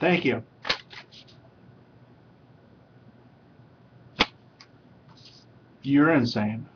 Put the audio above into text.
Thank you. You're insane.